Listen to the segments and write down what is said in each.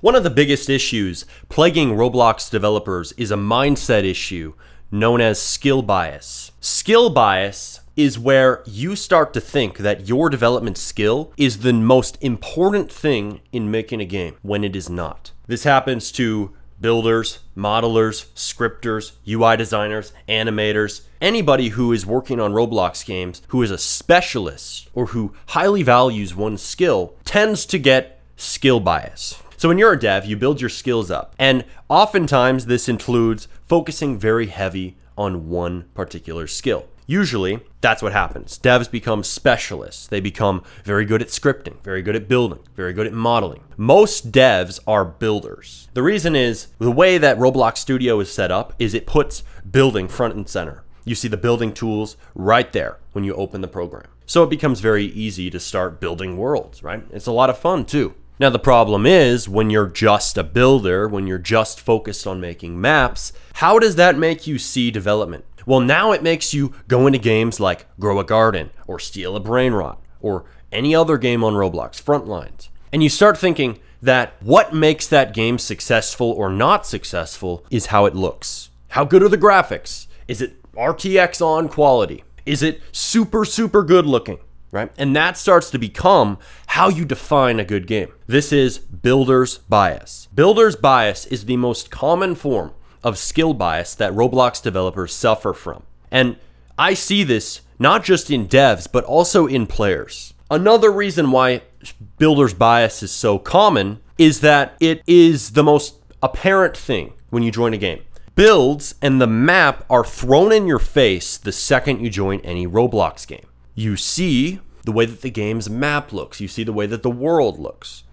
One of the biggest issues plaguing Roblox developers is a mindset issue known as skill bias. Skill bias is where you start to think that your development skill is the most important thing in making a game when it is not. This happens to builders, modelers, scripters, UI designers, animators, anybody who is working on Roblox games who is a specialist or who highly values one skill tends to get skill bias. So when you're a dev, you build your skills up. And oftentimes this includes focusing very heavy on one particular skill. Usually, that's what happens. Devs become specialists. They become very good at scripting, very good at building, very good at modeling. Most devs are builders. The reason is the way that Roblox Studio is set up is it puts building front and center. You see the building tools right there when you open the program. So it becomes very easy to start building worlds, right? It's a lot of fun too. Now, the problem is when you're just a builder, when you're just focused on making maps, how does that make you see development? Well, now it makes you go into games like Grow a Garden or Steal a Brainrot or any other game on Roblox, Frontlines. And you start thinking that what makes that game successful or not successful is how it looks. How good are the graphics? Is it RTX on quality? Is it super, super good looking? Right? And that starts to become how you define a good game. This is builder's bias. Builder's bias is the most common form of skill bias that Roblox developers suffer from. And I see this not just in devs, but also in players. Another reason why builder's bias is so common is that it is the most apparent thing when you join a game. Builds and the map are thrown in your face the second you join any Roblox game you see the way that the game's map looks, you see the way that the world looks.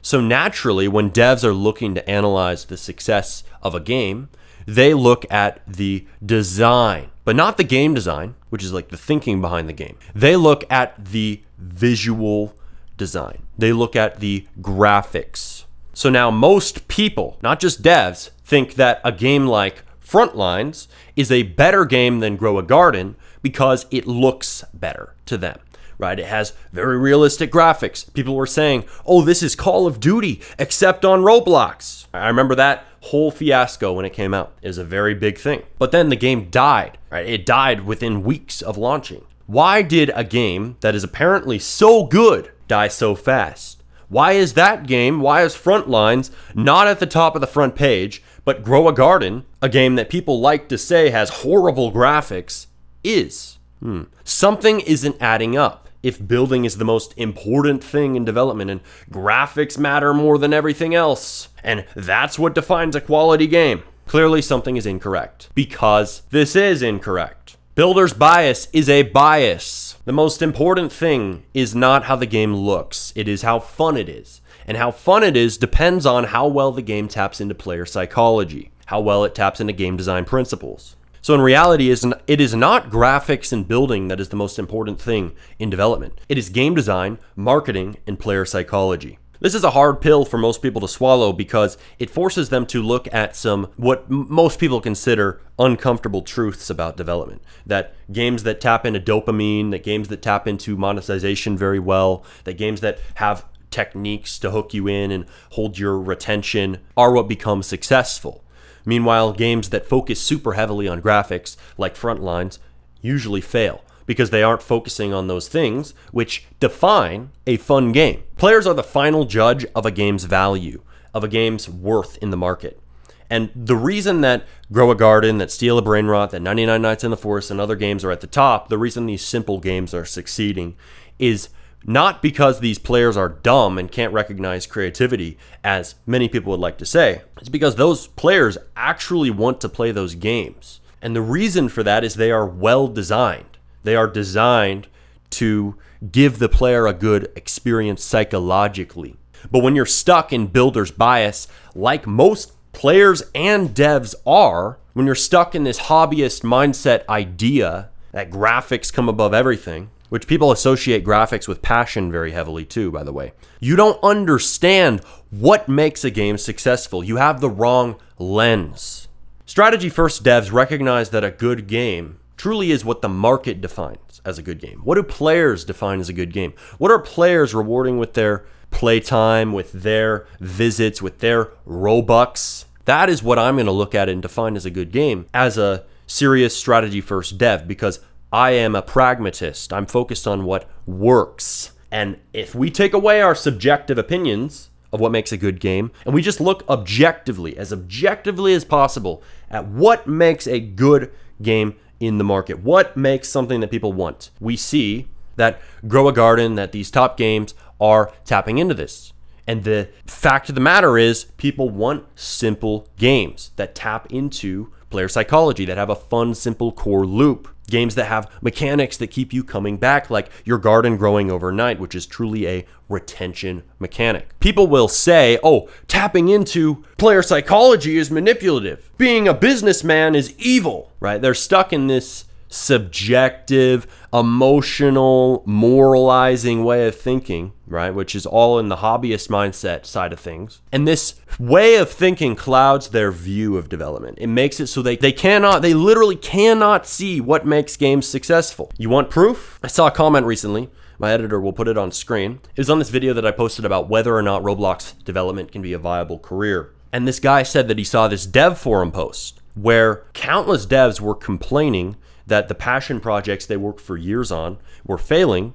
So naturally, when devs are looking to analyze the success of a game, they look at the design, but not the game design, which is like the thinking behind the game. They look at the visual design. They look at the graphics. So now most people, not just devs, think that a game like Frontlines is a better game than Grow a Garden because it looks better to them right? It has very realistic graphics. People were saying, oh, this is Call of Duty, except on Roblox. I remember that whole fiasco when it came out is a very big thing. But then the game died, right? It died within weeks of launching. Why did a game that is apparently so good die so fast? Why is that game, why is Frontlines not at the top of the front page, but Grow a Garden, a game that people like to say has horrible graphics, is. Hmm. Something isn't adding up if building is the most important thing in development and graphics matter more than everything else. And that's what defines a quality game. Clearly, something is incorrect because this is incorrect. Builder's bias is a bias. The most important thing is not how the game looks, it is how fun it is. And how fun it is depends on how well the game taps into player psychology, how well it taps into game design principles. So in reality, it is not graphics and building that is the most important thing in development. It is game design, marketing, and player psychology. This is a hard pill for most people to swallow because it forces them to look at some what most people consider uncomfortable truths about development. That games that tap into dopamine, that games that tap into monetization very well, that games that have techniques to hook you in and hold your retention are what become successful. Meanwhile, games that focus super heavily on graphics, like Frontlines, usually fail because they aren't focusing on those things which define a fun game. Players are the final judge of a game's value, of a game's worth in the market. And the reason that Grow a Garden, that Steal a Brainrot, that 99 Nights in the Forest, and other games are at the top, the reason these simple games are succeeding is not because these players are dumb and can't recognize creativity, as many people would like to say. It's because those players actually want to play those games. And the reason for that is they are well designed. They are designed to give the player a good experience psychologically. But when you're stuck in builder's bias, like most players and devs are, when you're stuck in this hobbyist mindset idea that graphics come above everything, which people associate graphics with passion very heavily too, by the way. You don't understand what makes a game successful. You have the wrong lens. Strategy first devs recognize that a good game truly is what the market defines as a good game. What do players define as a good game? What are players rewarding with their playtime, with their visits, with their Robux? That is what I'm going to look at and define as a good game as a serious strategy first dev because I am a pragmatist. I'm focused on what works. And if we take away our subjective opinions of what makes a good game and we just look objectively, as objectively as possible, at what makes a good game in the market, what makes something that people want, we see that Grow a Garden, that these top games are tapping into this. And the fact of the matter is, people want simple games that tap into player psychology, that have a fun, simple core loop. Games that have mechanics that keep you coming back, like your garden growing overnight, which is truly a retention mechanic. People will say, oh, tapping into player psychology is manipulative. Being a businessman is evil, right? They're stuck in this subjective, emotional, moralizing way of thinking, right? Which is all in the hobbyist mindset side of things. And this way of thinking clouds their view of development. It makes it so they, they cannot, they literally cannot see what makes games successful. You want proof? I saw a comment recently. My editor will put it on screen. It was on this video that I posted about whether or not Roblox development can be a viable career. And this guy said that he saw this dev forum post where countless devs were complaining that the passion projects they worked for years on were failing,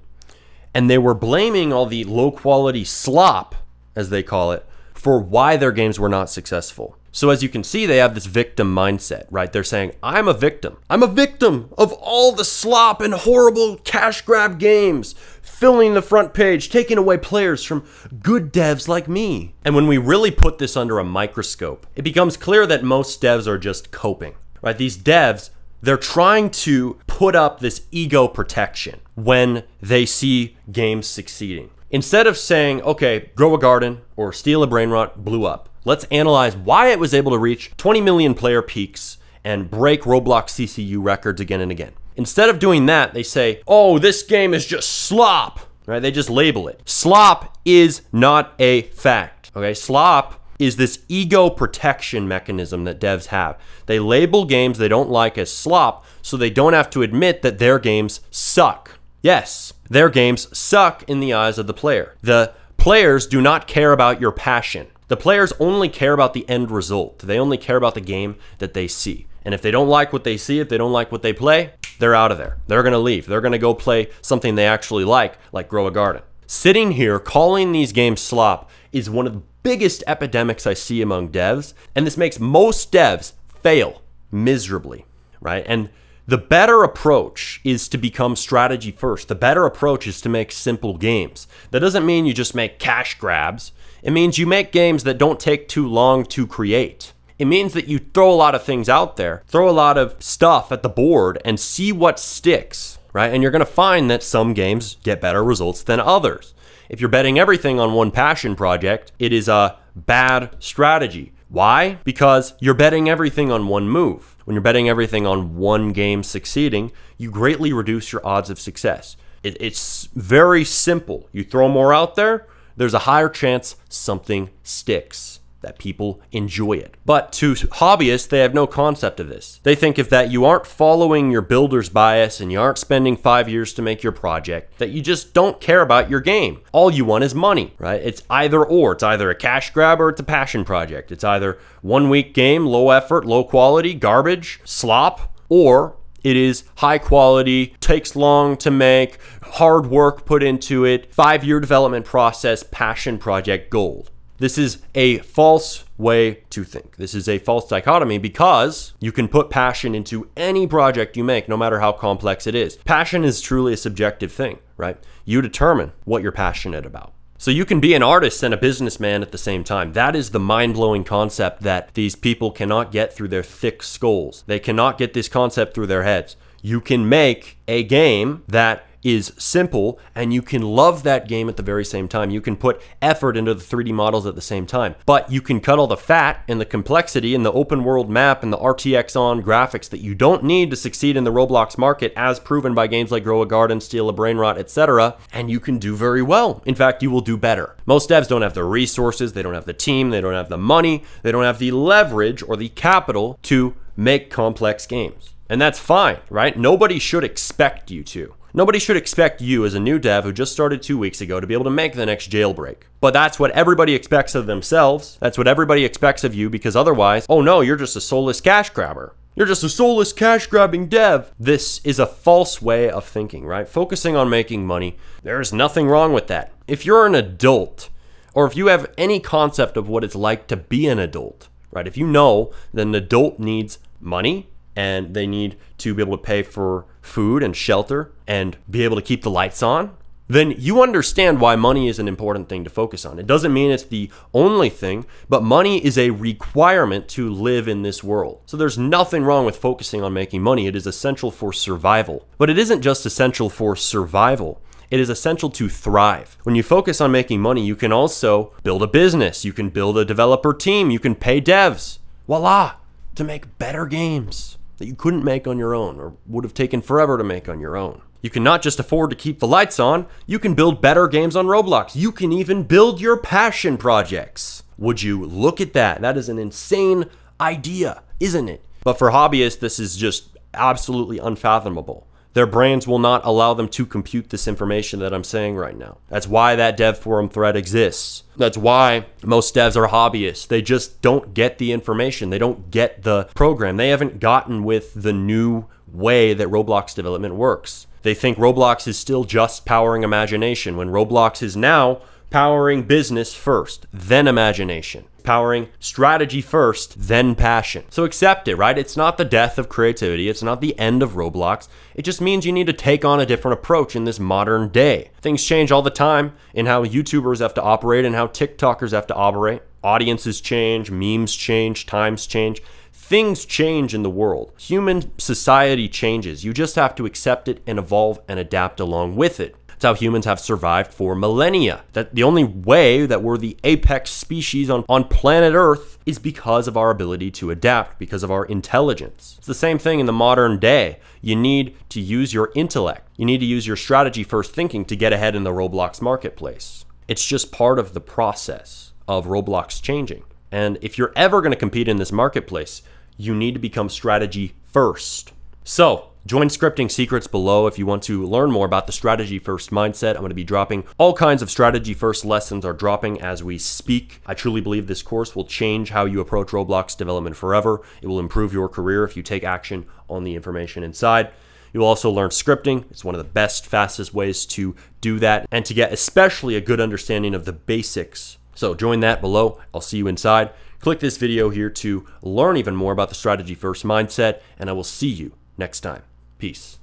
and they were blaming all the low quality slop, as they call it, for why their games were not successful. So as you can see, they have this victim mindset, right? They're saying, I'm a victim. I'm a victim of all the slop and horrible cash grab games, filling the front page, taking away players from good devs like me. And when we really put this under a microscope, it becomes clear that most devs are just coping, right? These devs they're trying to put up this ego protection when they see games succeeding. Instead of saying, okay, Grow a Garden or Steal a Brainrot blew up, let's analyze why it was able to reach 20 million player peaks and break Roblox CCU records again and again. Instead of doing that, they say, oh, this game is just slop, right? They just label it. Slop is not a fact, okay? Slop is this ego protection mechanism that devs have. They label games they don't like as slop so they don't have to admit that their games suck. Yes, their games suck in the eyes of the player. The players do not care about your passion. The players only care about the end result. They only care about the game that they see. And if they don't like what they see, if they don't like what they play, they're out of there. They're going to leave. They're going to go play something they actually like, like Grow a Garden. Sitting here calling these games slop is one of the biggest epidemics I see among devs, and this makes most devs fail miserably, right? And the better approach is to become strategy first. The better approach is to make simple games. That doesn't mean you just make cash grabs. It means you make games that don't take too long to create. It means that you throw a lot of things out there, throw a lot of stuff at the board, and see what sticks, right? And you're gonna find that some games get better results than others. If you're betting everything on one passion project, it is a bad strategy. Why? Because you're betting everything on one move. When you're betting everything on one game succeeding, you greatly reduce your odds of success. It, it's very simple. You throw more out there, there's a higher chance something sticks that people enjoy it. But to hobbyists, they have no concept of this. They think if that you aren't following your builder's bias and you aren't spending five years to make your project, that you just don't care about your game. All you want is money, right? It's either or. It's either a cash grab or it's a passion project. It's either one week game, low effort, low quality, garbage, slop, or it is high quality, takes long to make, hard work put into it, five year development process, passion project, gold. This is a false way to think. This is a false dichotomy because you can put passion into any project you make, no matter how complex it is. Passion is truly a subjective thing, right? You determine what you're passionate about. So you can be an artist and a businessman at the same time. That is the mind blowing concept that these people cannot get through their thick skulls. They cannot get this concept through their heads. You can make a game that is simple and you can love that game at the very same time. You can put effort into the 3D models at the same time, but you can cut all the fat and the complexity and the open world map and the RTX on graphics that you don't need to succeed in the Roblox market as proven by games like Grow a Garden, Steal a Brainrot, etc. And you can do very well. In fact, you will do better. Most devs don't have the resources, they don't have the team, they don't have the money, they don't have the leverage or the capital to make complex games. And that's fine, right? Nobody should expect you to. Nobody should expect you as a new dev who just started two weeks ago to be able to make the next jailbreak. But that's what everybody expects of themselves. That's what everybody expects of you because otherwise, oh no, you're just a soulless cash grabber. You're just a soulless cash grabbing dev. This is a false way of thinking, right? Focusing on making money, there's nothing wrong with that. If you're an adult, or if you have any concept of what it's like to be an adult, right? If you know that an adult needs money and they need to be able to pay for food and shelter and be able to keep the lights on, then you understand why money is an important thing to focus on. It doesn't mean it's the only thing, but money is a requirement to live in this world. So there's nothing wrong with focusing on making money. It is essential for survival. But it isn't just essential for survival. It is essential to thrive. When you focus on making money, you can also build a business, you can build a developer team, you can pay devs. Voila! To make better games that you couldn't make on your own or would have taken forever to make on your own. You can not just afford to keep the lights on, you can build better games on Roblox. You can even build your passion projects. Would you look at that? That is an insane idea, isn't it? But for hobbyists, this is just absolutely unfathomable. Their brains will not allow them to compute this information that I'm saying right now. That's why that dev forum thread exists. That's why most devs are hobbyists. They just don't get the information. They don't get the program. They haven't gotten with the new way that Roblox development works. They think Roblox is still just powering imagination when Roblox is now powering business first, then imagination. Powering strategy first, then passion. So accept it, right? It's not the death of creativity. It's not the end of Roblox. It just means you need to take on a different approach in this modern day. Things change all the time in how YouTubers have to operate and how TikTokers have to operate. Audiences change, memes change, times change. Things change in the world. Human society changes. You just have to accept it and evolve and adapt along with it. It's how humans have survived for millennia. That the only way that we're the apex species on, on planet Earth is because of our ability to adapt, because of our intelligence. It's the same thing in the modern day. You need to use your intellect. You need to use your strategy first thinking to get ahead in the Roblox marketplace. It's just part of the process of Roblox changing. And if you're ever going to compete in this marketplace, you need to become strategy first. So, Join Scripting Secrets below if you want to learn more about the strategy first mindset. I'm going to be dropping all kinds of strategy first lessons are dropping as we speak. I truly believe this course will change how you approach Roblox development forever. It will improve your career if you take action on the information inside. You'll also learn scripting. It's one of the best, fastest ways to do that and to get especially a good understanding of the basics. So join that below. I'll see you inside. Click this video here to learn even more about the strategy first mindset, and I will see you next time. Peace.